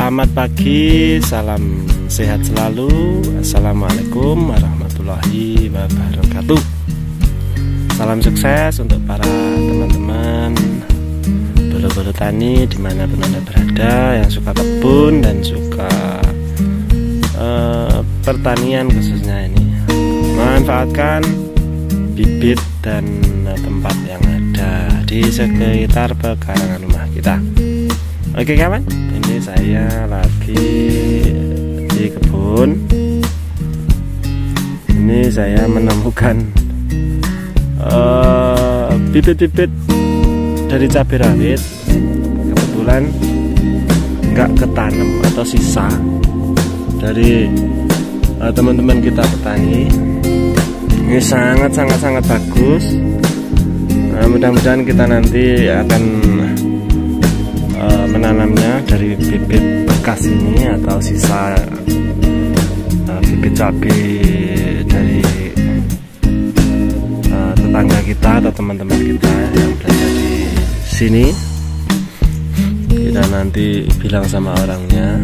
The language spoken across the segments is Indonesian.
Selamat pagi, salam sehat selalu. Assalamualaikum warahmatullahi wabarakatuh. Salam sukses untuk para teman-teman buru-buru tani di mana pun anda berada yang suka kebun dan suka uh, pertanian khususnya ini. Manfaatkan bibit dan tempat yang ada di sekitar pekarangan rumah kita. Oke kawan, saya lagi di kebun. Ini saya menemukan eh, bibit-bibit uh, dari cabai rawit. Kebetulan nggak ketanam atau sisa dari eh, teman-teman uh, kita petani. Ini sangat sangat sangat bagus. Nah, mudah-mudahan kita nanti akan menanamnya dari bibit bekas ini atau sisa uh, bibit cabai dari uh, tetangga kita atau teman-teman kita yang berada di sini. Kita nanti bilang sama orangnya.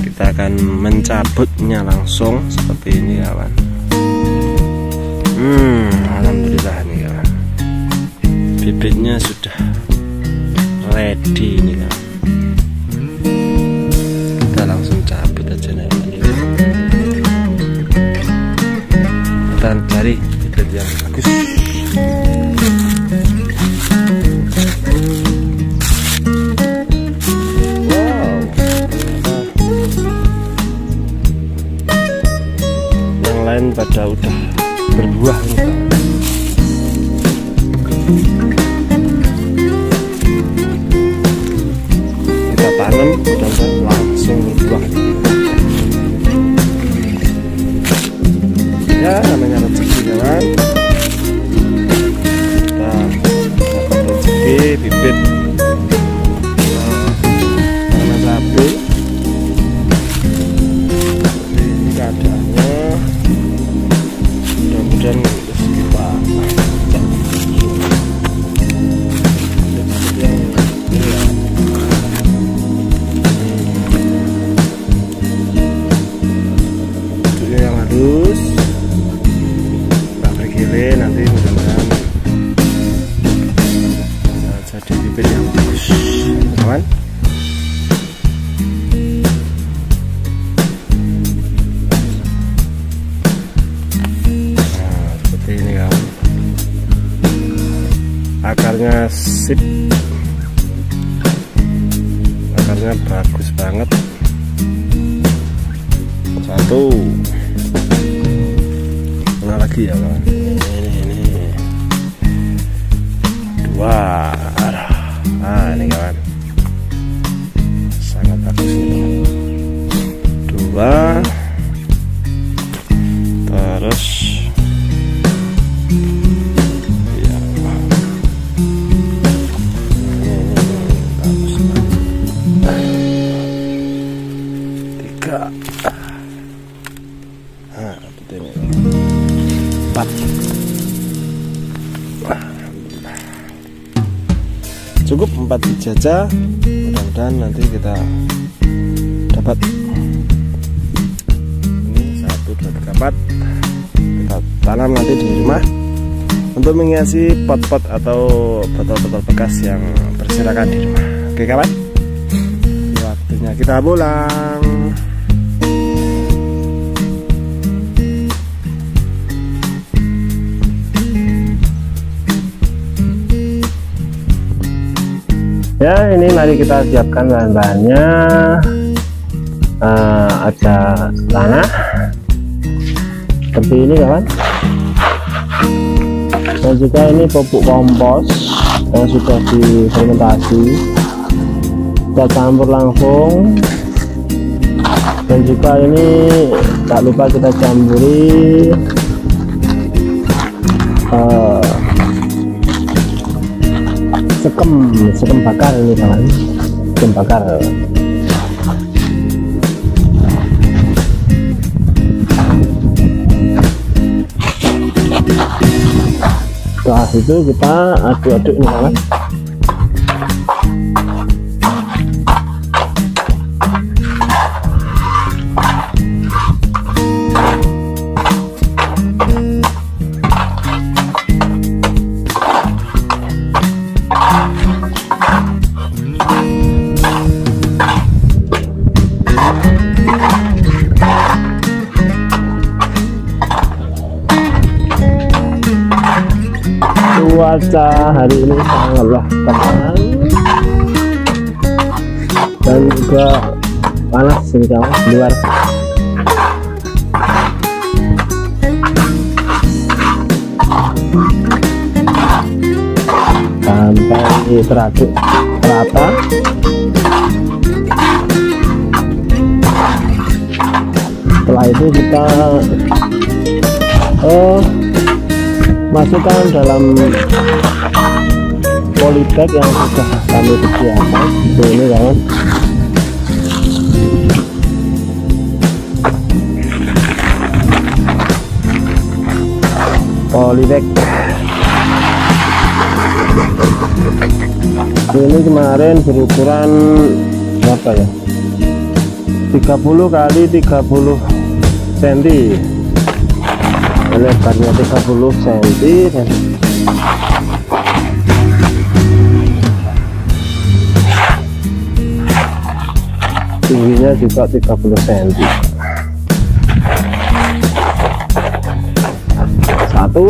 Kita akan mencabutnya langsung seperti ini kawan. hmm lain pada udah berbuah ini. Tanam dan langsung berbuah. Ya namanya rezeki kawan kita dapat rezeki bibit sip akarnya bagus banget. Satu. Mana lagi ya kawan ini ini dua. Nah ini kawan. Sangat bagus ini dua cukup empat jajah. Mudah-mudahan nanti kita dapat ini satu dua tiga empat. Kita tanam nanti di rumah. Untuk menghiasi pot-pot atau botol-botol bekas yang berserakan di rumah. Oke kawan? Waktunya kita pulang ya ini mari kita siapkan bahan-bahannya. Uh, ada tanah seperti ini kawan. Dan juga ini pupuk kompos yang sudah difermentasi. Kita campur langsung. Dan juga ini tak lupa kita campuri sekem sekem bakar ini kawan sekem bakar. Setelah itu kita aduk-aduk ini kawan cuaca hari ini sangatlah tenang dan juga panas di luar. Sampai teraduk rata. Setelah itu kita oh masukkan dalam polybag yang sudah kami sediakan. Ini kawan polybag. Ini kemarin berukuran berapa ya? 30 kali 30 cm lebarnya 30 cm dan tingginya juga 30 cm satu.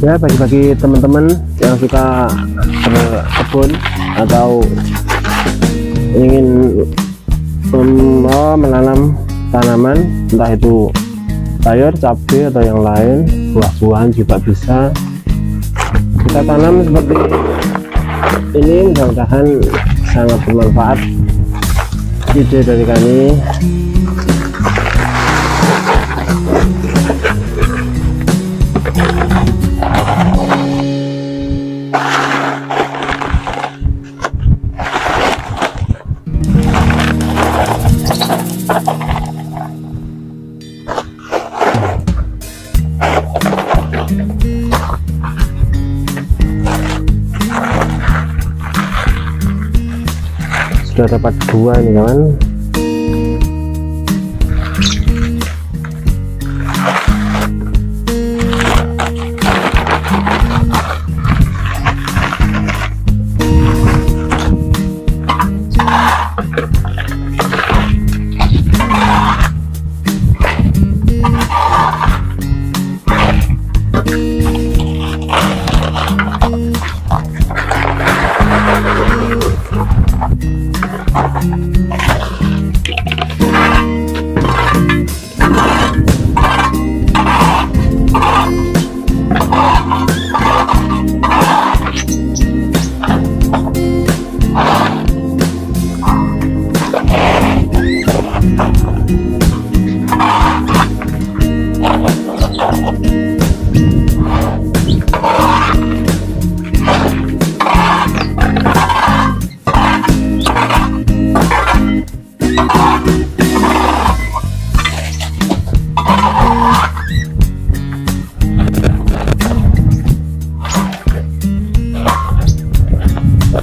Ya bagi-bagi teman-teman yang suka berkebun atau ingin menanam tanaman entah itu sayur cabai atau yang lain buah-buahan juga bisa. Kita tanam seperti ini mudah-mudahan sangat bermanfaat. Ide dari kami sudah dapat dua nih kawan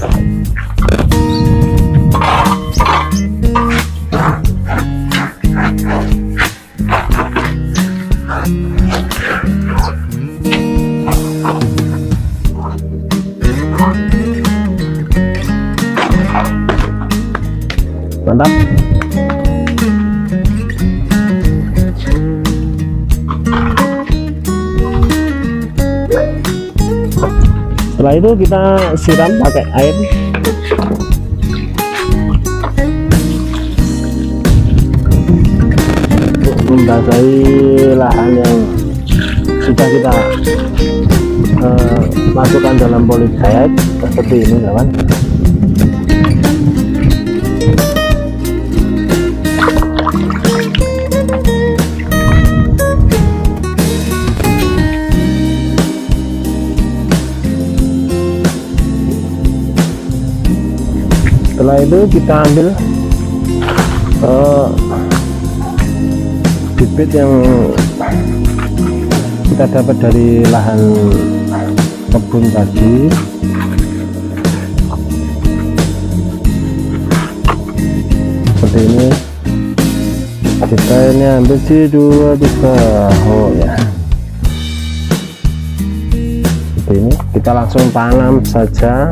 ださい。Setelah itu kita siram pakai air. Untuk membasahi lahan yang sudah kita uh, masukkan dalam polybag seperti ini kawan setelah itu kita ambil uh, bibit yang kita dapat dari lahan kebun tadi. Seperti ini. Kita ini ambil si dua tiga. Oh ya. Seperti ini. Kita langsung tanam saja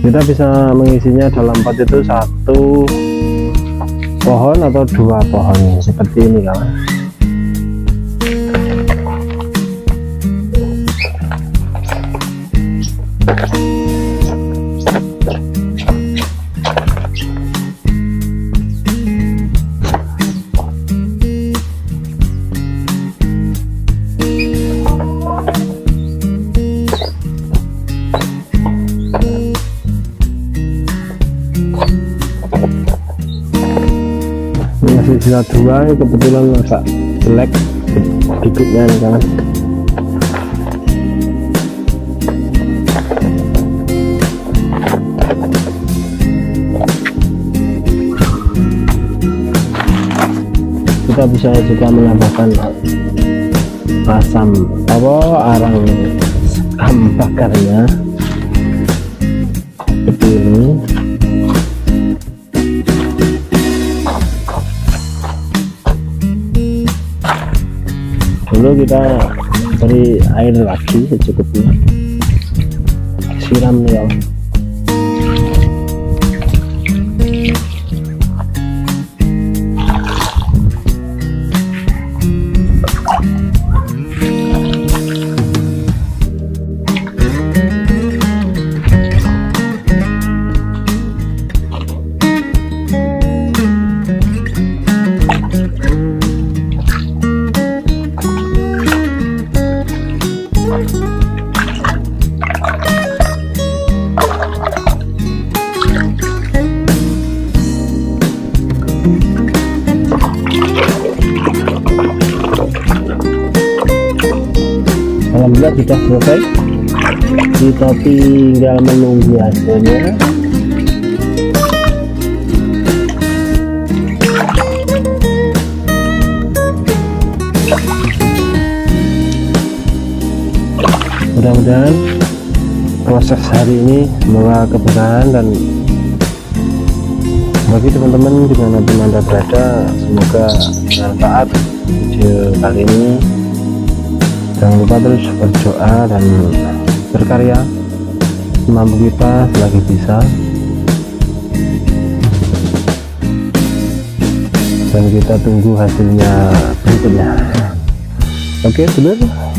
kita bisa mengisinya dalam pot itu satu pohon atau dua pohon seperti ini kawan dua ini kebetulan agak jelek bibitnya nih kan kita bisa juga menambahkan asam apa arang sekam bakarnya kita beri air lagi secukupnya. Siram nih ya Alhamdulillah sudah selesai. Kita tinggal menunggu hasilnya. Mudah-mudahan proses hari ini membawa keberkahan dan bagi teman-teman di mana pun anda berada semoga bermanfaat video kali ini jangan lupa terus berdoa dan berkarya. Mampu kita selagi bisa. Dan kita tunggu hasilnya berikutnya. Oke okay,